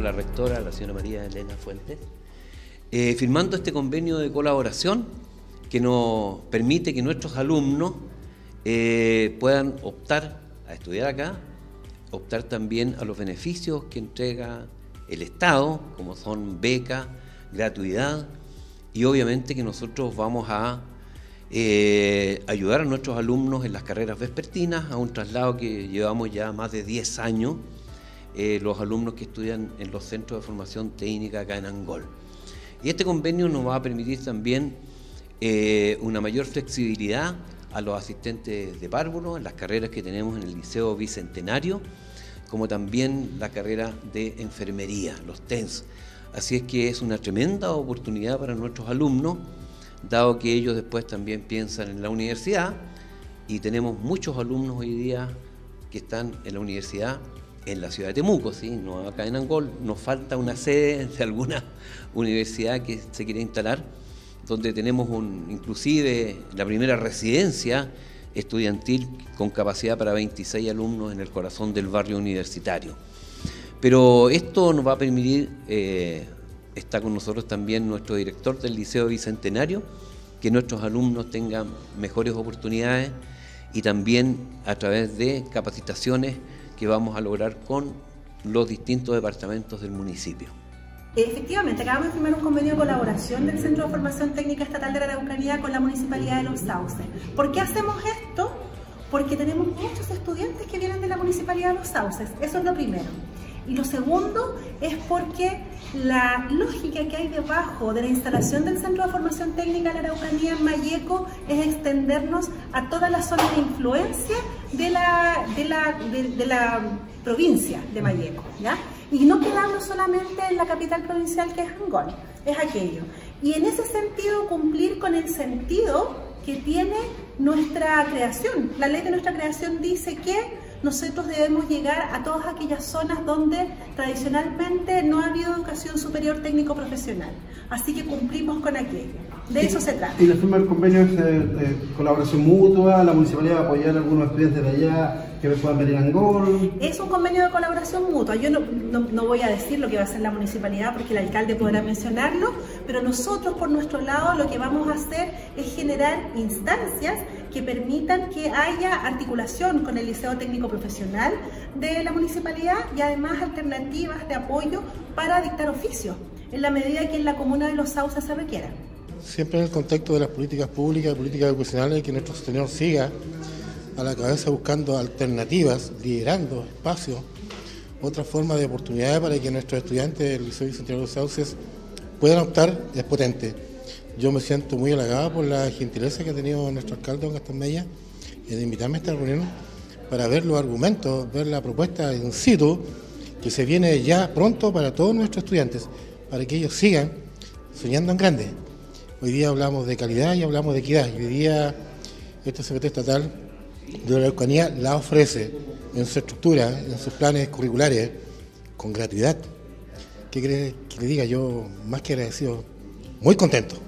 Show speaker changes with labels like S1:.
S1: la rectora, la señora María Elena Fuentes, eh, firmando este convenio de colaboración que nos permite que nuestros alumnos eh, puedan optar a estudiar acá, optar también a los beneficios que entrega el Estado, como son beca, gratuidad, y obviamente que nosotros vamos a eh, ayudar a nuestros alumnos en las carreras vespertinas, a un traslado que llevamos ya más de 10 años, eh, los alumnos que estudian en los centros de formación técnica acá en Angol. Y este convenio nos va a permitir también eh, una mayor flexibilidad a los asistentes de párvulo en las carreras que tenemos en el Liceo Bicentenario, como también la carrera de enfermería, los TENS. Así es que es una tremenda oportunidad para nuestros alumnos, dado que ellos después también piensan en la universidad y tenemos muchos alumnos hoy día que están en la universidad en la ciudad de Temuco, no acá en Angol, nos falta una sede de alguna universidad que se quiere instalar, donde tenemos inclusive la primera residencia estudiantil con capacidad para 26 alumnos en el corazón del barrio universitario. Pero esto nos va a permitir, eh, está con nosotros también nuestro director del Liceo Bicentenario, que nuestros alumnos tengan mejores oportunidades y también a través de capacitaciones que vamos a lograr con los distintos departamentos del municipio.
S2: Efectivamente, acabamos de firmar un convenio de colaboración del Centro de Formación Técnica Estatal de la Araucanía con la Municipalidad de Los Sauces. ¿Por qué hacemos esto? Porque tenemos muchos estudiantes que vienen de la Municipalidad de Los Sauces. Eso es lo primero. Y lo segundo es porque la lógica que hay debajo de la instalación del Centro de Formación Técnica de la Araucanía en Mayeco es extendernos a toda la zona de influencia de la, de la, de, la provincia de Mayeco. ¿ya? Y no quedarnos solamente en la capital provincial que es Angol, es aquello. Y en ese sentido cumplir con el sentido que tiene nuestra creación. La ley de nuestra creación dice que nosotros debemos llegar a todas aquellas zonas donde tradicionalmente no ha habido educación superior técnico profesional. Así que cumplimos con aquello. De eso se trata.
S3: ¿Y la firma del convenio es de, colaboración mutua? ¿La municipalidad va a apoyar a algunos estudiantes de allá que puedan venir a Angol?
S2: Es un convenio de colaboración mutua. Yo no, no, voy a decir lo que va a hacer la municipalidad porque el alcalde podrá mencionarlo, pero nosotros por nuestro lado lo que vamos a hacer es generar instancias que permitan que haya articulación con el Liceo Técnico Profesional de la municipalidad y además alternativas de apoyo para dictar oficio en la medida que en la comuna de Los Sauces se requiera
S4: siempre en el contexto de las políticas públicas, políticas educacionales, que nuestro Señor siga a la cabeza buscando alternativas, liderando espacios, otras formas de oportunidades para que nuestros estudiantes del Liceo Vicente de los Sauces puedan optar, es potente. Yo me siento muy halagado por la gentileza que ha tenido nuestro alcalde, don Gastón Mella, de invitarme a esta reunión para ver los argumentos, ver la propuesta in situ que se viene ya pronto para todos nuestros estudiantes, para que ellos sigan soñando en grande. Hoy día hablamos de calidad y hablamos de equidad. Y hoy día este secretario estatal de la Araucanía la ofrece en su estructura, en sus planes curriculares, con gratuidad. ¿Qué cree que le diga? Yo, más que agradecido, muy contento.